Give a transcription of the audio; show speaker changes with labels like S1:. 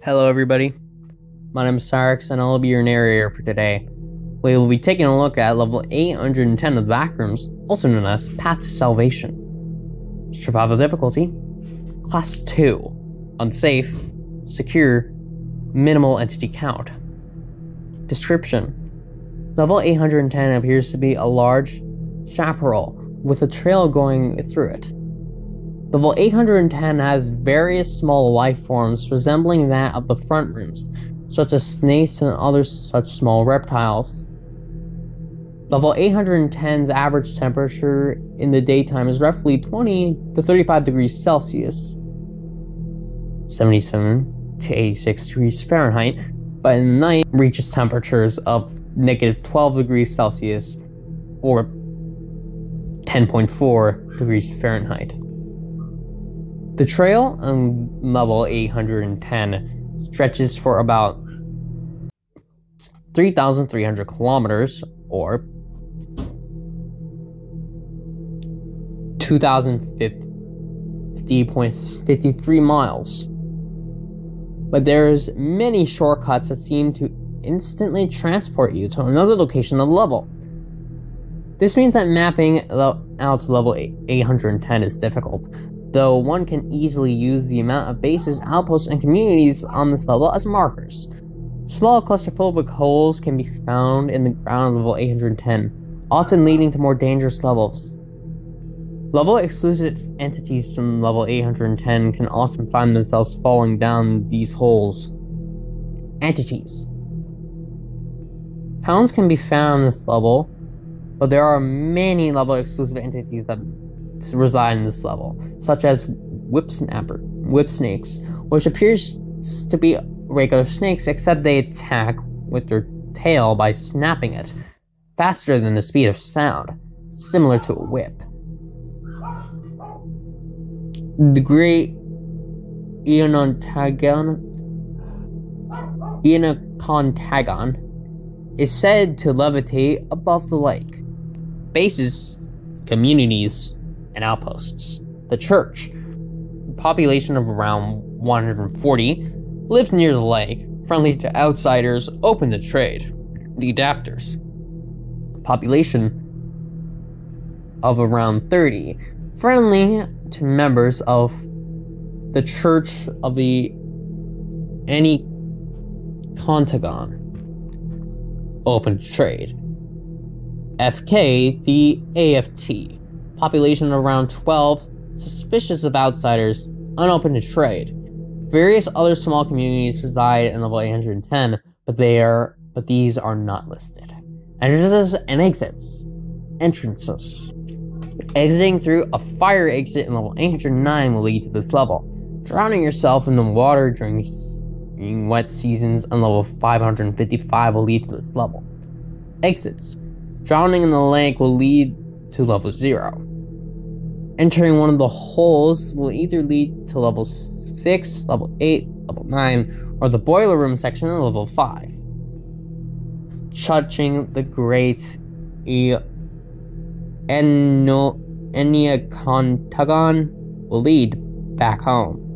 S1: Hello, everybody. My name is Cyrix, and I'll be your narrator for today. We will be taking a look at level 810 of the Backrooms, also known as Path to Salvation. Survival difficulty Class 2. Unsafe, secure, minimal entity count. Description Level 810 appears to be a large chaparral with a trail going through it. Level 810 has various small life forms resembling that of the front rooms, such as snakes and other such small reptiles. Level 810's average temperature in the daytime is roughly 20 to 35 degrees Celsius, 77 to 86 degrees Fahrenheit, but in the night reaches temperatures of negative 12 degrees Celsius or 10.4 degrees Fahrenheit. The trail on level 810 stretches for about 3,300 kilometers or 2,050.53 miles. But there's many shortcuts that seem to instantly transport you to another location on the level. This means that mapping out level 810 is difficult, though one can easily use the amount of bases, outposts, and communities on this level as markers. Small claustrophobic holes can be found in the ground level 810, often leading to more dangerous levels. Level exclusive entities from level 810 can often find themselves falling down these holes. Entities. Hounds can be found on this level, but there are many level exclusive entities that reside in this level, such as whip snapper, whip snakes, which appears to be regular snakes, except they attack with their tail by snapping it faster than the speed of sound, similar to a whip. The great Eonontagon Eonocontagon is said to levitate above the lake. Bases, communities, and outposts. The church, population of around 140, lives near the lake, friendly to outsiders, open to trade. The adapters, population of around 30, friendly to members of the Church of the Any Contagon, open to trade. FK, the AFT, population of around 12, suspicious of outsiders, unopen to trade. Various other small communities reside in level 810, but they are but these are not listed. Entrances and exits. Entrances. Exiting through a fire exit in level 809 will lead to this level. Drowning yourself in the water during wet seasons on level 555 will lead to this level. Exits. Drowning in the lake will lead to level 0. Entering one of the holes will either lead to level 6, level 8, level 9, or the boiler room section at level 5. Touching the great e- Eno- Enneacontagon will lead back home.